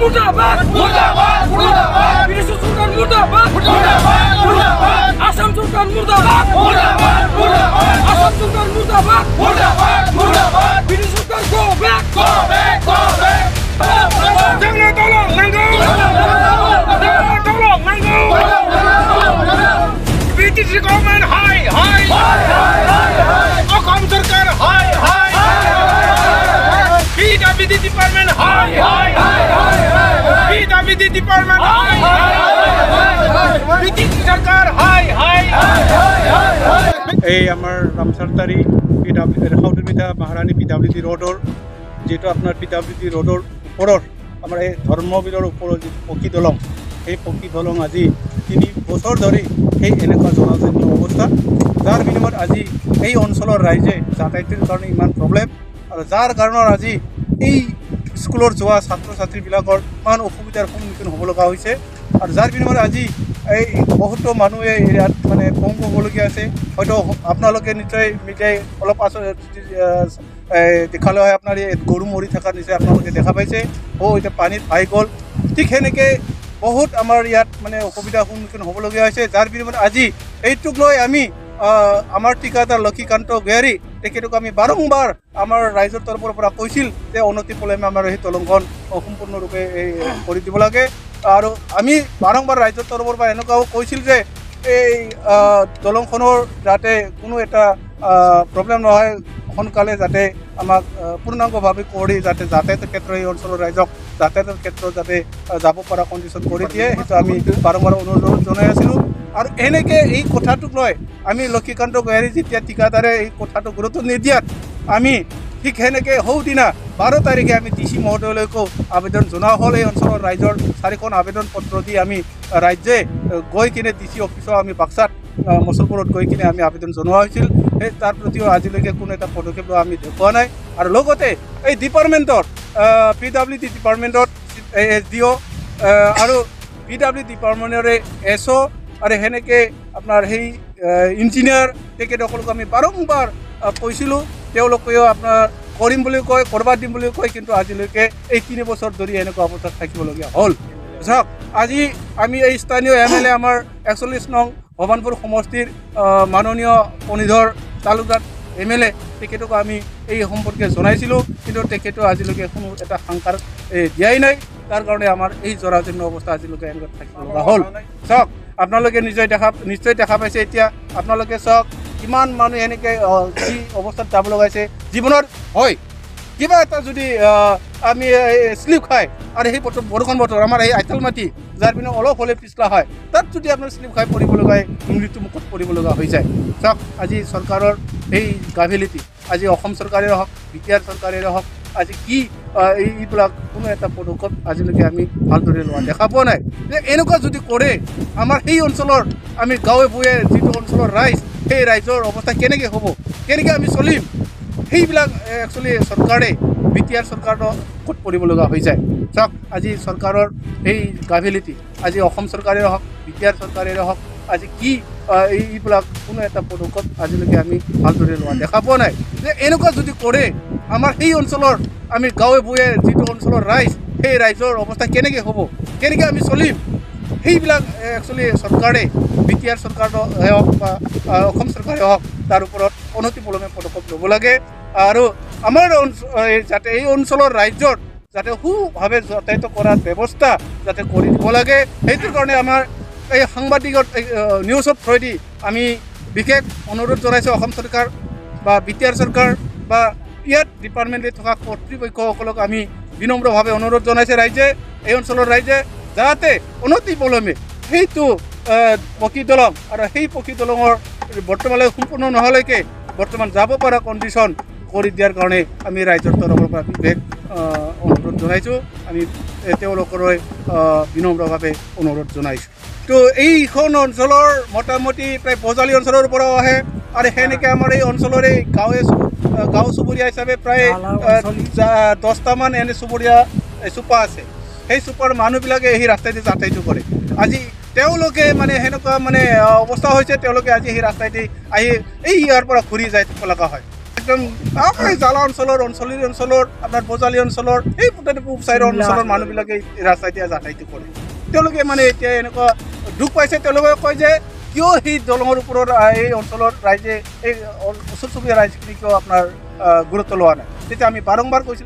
মুর্দাবাদ মুর্দাবাদ মুর্দাবাদ। বিদেশি সরকার মুর্দাবাদ মুর্দাবাদ মুর্দাবাদ। আসাম সরকার মুর্দাবাদ মুর্দাবাদ মুর্দাবাদ। আসাম সরকার মুর্দাবাদ মুর্দাবাদ মুর্দাবাদ। বিদেশি সরকার go back Go back, go back. Bangla দলং নাঙ্গো বাংলা দলং নাঙ্গো বিদেশি গভর্নমেন্ট হাই হাই। অসম সরকার হাই হাই। পিডব্লিউডি ডিপার্টমেন্ট হাই হাই। পিডব্লিউডি ডিপাৰ্টমেন্ট হাই বিদেশি সৰকাৰ হাই হাই এই আমাৰ ৰামচাৰতাৰী পি ডাব্লিউ সাউদৰবিধা মহাৰাণী পি ডাব্লিউ ডি ৰোডৰ যিটো আপোনাৰ পি ডাব্লিউ ডি ৰোডৰ ওপৰৰ আমাৰ এই ধৰ্মবীৰৰ ওপৰৰ যিটো পকী দলং সেই পকী দলং আজি তিনি বছৰ ধৰি সেই এনেকুৱা জনাজন্য অৱস্থা যাৰ বিনিময়ত আজি এই অঞ্চলৰ ৰাইজে যাতায়াতৰ কাৰণে ইমান প্ৰব্লেম আৰু যাৰ কাৰণত আজি এই স্কুলত যোৱা ছাত্ৰ ছাত্ৰীবিলাকৰ ইমান অসুবিধাৰ সন্মুখীন হ'ব লগা হৈছে। আৰু যাৰ বিনিময়ত আজি এই বহুতো মানুহে ইয়াত মানে পংগু হ'বলগীয়া আছে হয়তো আপোনালোকে নিশ্চয় মিডিয়াই অলপ পাছত দেখালে হয়। আপোনাৰ এই গৰু মৰি থকাৰ নিশ্চয় আপোনালোকে দেখা পাইছে। অ' এতিয়া পানীত পাই গ'ল। ঠিক সেনেকৈ বহুত আমাৰ ইয়াত মানে অসুবিধাৰ সন্মুখীন হ'বলগীয়া হৈছে। যাৰ বিনিময়ত আজি এইটোক লৈ আমি আমাৰ ঠিকাদাৰ লক্ষীকান্ত বেহাৰী তেখেতক আমি বাৰম্বাৰ আমাৰ ৰাইজৰ তৰফৰ পৰা কৈছিল যে অনতি পলমে আমাৰ সেই দলংখন সম্পূৰ্ণৰূপে কৰি দিব লাগে। আৰু আমি বাৰম্বাৰ ৰাইজৰ তৰফৰ পৰা এনেকুৱাও কৈছিল যে এই দলংখনৰ যাতে কোনো এটা প্ৰব্লেম নহয় সোনকালে যাতে আমাক পূৰ্ণাংগভাৱে কৰি যাতে যাতায়াতৰ ক্ষেত্ৰত এই অঞ্চলৰ ৰাইজক যাতায়াতৰ ক্ষেত্ৰত যাতে যাব পৰা কণ্ডিশ্যন কৰি দিয়ে সেইটো আমি বাৰম্বাৰ অনুৰোধ জনাই আছিলোঁ। আৰু এনেকৈ এই কথাটোক লৈ আমি লক্ষীকান্ত গোহাৰী যেতিয়া ঠিকাদাৰে এই কথাটো গুৰুত্ব নিদিয়াত আমি ঠিক সেনেকৈ সৌদিনা বাৰ তাৰিখে আমি ডি চি মহোদয়লৈকো আবেদন জনোৱা হ'ল। এই অঞ্চলৰ ৰাইজৰ চাৰিখন আবেদন পত্ৰ দি আমি ৰাজ্যে গৈ কিনে ডি চি অফিচত আমি বাক্সাত মচলপুৰত গৈ কিনে আমি আবেদন জনোৱা হৈছিল। সেই তাৰ প্ৰতিও আজিলৈকে কোনো এটা পদক্ষেপ আমি দেখুওৱা নাই। আৰু লগতে এই ডিপাৰ্টমেণ্টত পি ডাব্লিউ ডি ডিপাৰ্টমেণ্টত এছ ডি অ' আৰু পি ডাব্লিউ ডিপাৰ্টমেণ্টৰে এছ অ' আৰু সেনেকৈ আপোনাৰ সেই ইঞ্জিনিয়াৰ তেখেতসকলক আমি বাৰম্বাৰ কৈছিলোঁ। তেওঁলোকেও আপোনাৰ কৰিম বুলি কয় কৰবাত দিম বুলি কয় কিন্তু আজিলৈকে এই তিনি বছৰ ধৰি এনেকুৱা অৱস্থাত থাকিবলগীয়া হ'ল। চাওক আজি আমি এই স্থানীয় এম এল এ আমাৰ একচল্লিছ নং ভৱানপুৰ সমষ্টিৰ মাননীয় কণিধৰ তালুকাত এম এল এ তেখেতক আমি এই সম্পৰ্কে জনাইছিলোঁ কিন্তু তেখেতেও আজিলৈকে কোনো এটা এই দিয়াই নাই। তাৰ কাৰণে আমাৰ এই জৰাজীৰ্ণ অৱস্থা আজিলৈকে এনেকুৱা থাকিব লগা হ'ল। চাওক আপোনালোকে নিশ্চয় দেখা নিশ্চয় দেখা পাইছে এতিয়া আপোনালোকে চাওক কিমান মানুহ এনেকৈ যি অৱস্থাত যাব লগাইছে জীৱনত হয়। কিবা এটা যদি আমি শ্লিপ খাই আৰু সেই বৰষুণ বতৰ আমাৰ এই আইতাল মাটি যাৰ পিনে অলপ হ'লে পিছলা হয়। তাত যদি আপোনাৰ শ্লিপ খাই পৰিব লগা হয় মৃত্যু মুখত পৰিব লগা হৈ যায়। চাওক আজি চৰকাৰৰ এই গাফিলিটি আজি অসম চৰকাৰেই হওক বি টি আৰ চৰকাৰেই হওক আজি কি এইবিলাক কোনো এটা পদক্ষেপ আজিলৈকে আমি ভালদৰে লোৱা দেখা পোৱা নাই। যে এনেকুৱা যদি কৰে আমাৰ সেই অঞ্চলৰ আমি গাঁৱে ভূঞে যিটো অঞ্চলৰ ৰাইজ সেই ৰাইজৰ অৱস্থা কেনেকৈ হ'ব কেনেকৈ আমি চলিম? সেইবিলাক একচুৱেলি চৰকাৰে বি টি আৰ চৰকাৰৰ ক'ত পৰিব লগা হৈ যায়। চাওক আজি চৰকাৰৰ এই গাফিলিটি আজি অসম চৰকাৰেই হওক বি টি আৰ চৰকাৰেই হওক আজি কি এইবিলাক কোনো এটা পদক্ষেপ আজিলৈকে আমি ভালদৰে লোৱা দেখা পোৱা নাই। যে এনেকুৱা যদি কৰে আমাৰ সেই অঞ্চলৰ আমি গাঁৱে ভূঞে যিটো অঞ্চলৰ ৰাইজ সেই ৰাইজৰ অৱস্থা কেনেকৈ হ'ব কেনেকৈ আমি চলিম সেইবিলাক একচুৱেলি চৰকাৰে বি টি আৰ চৰকাৰে হওক বা অসম চৰকাৰে হওক তাৰ ওপৰত অনতি পলমে পদক্ষেপ ল'ব লাগে আৰু আমাৰ যাতে এই অঞ্চলৰ ৰাজ্যত যাতে সুভাৱে যাতায়াত কৰাৰ ব্যৱস্থা যাতে কৰি দিব লাগে সেইটোৰ কাৰণে আমাৰ এই সাংবাদিকত নিউজৰ থ্ৰুৱেদি আমি বিশেষ অনুৰোধ জনাইছোঁ অসম চৰকাৰ বা বি টি আৰ চৰকাৰ বা ইয়াত ডিপাৰ্টমেণ্টে থকা কৰ্তৃপক্ষসকলক আমি বিনম্ৰভাৱে অনুৰোধ জনাইছে ৰাইজে এই অঞ্চলৰ ৰাইজে যাতে অনতি পলমে সেইটো পকী দলং আৰু সেই পকী দলঙৰ বৰ্তমানলৈ সম্পূৰ্ণ নোহোৱালৈকে বৰ্তমান যাব পৰা কণ্ডিশ্যন কৰি দিয়াৰ কাৰণে আমি ৰাইজৰ তৰফৰ পৰা বিশেষ আহ, অনুৰোধ জনাইছোঁ। আমি তেওঁলোকলৈ বিনম্ৰভাৱে অনুৰোধ জনাইছোঁ। তো এইখন অঞ্চলৰ মোটামুটি প্ৰায় বজালী অঞ্চলৰ পৰাও আহে আৰু সেনেকৈ আমাৰ এই অঞ্চলৰে গাঁৱে গাঁও চুবুৰীয়া হিচাপে প্ৰায় দহটামান এনে চুবুৰীয়া চুপা আছে। সেই চুপাৰ মানুহবিলাকে সেই ৰাস্তাইদি যাতায়াতো কৰে। আজি তেওঁলোকে মানে সেনেকুৱা মানে অৱস্থা হৈছে তেওঁলোকে আজি সেই ৰাস্তাইদি আহি এই ইয়াৰ পৰা ঘূৰি যাই থাকিব লগা হয়। একদম আপোনাৰ জালা অঞ্চলৰ অঞ্চলীয় অঞ্চলৰ আপোনাৰ বজালী অঞ্চলৰ এই পূব চাইডৰ অঞ্চলৰ মানুহবিলাকে এই ৰাস্তা এতিয়া যাতায়াত কৰে। তেওঁলোকে মানে এতিয়া এনেকুৱা দুখ পাইছে তেওঁলোকে কয় যে কিয় সেই দলঙৰ ওপৰত এই অঞ্চলৰ ৰাইজে এই ওচৰ চুবুৰীয়া ৰাইজখিনি কিয় আপোনাৰ গুৰুত্ব লোৱা নাই? তেতিয়া আমি বাৰম্বাৰ কৈছিলোঁ।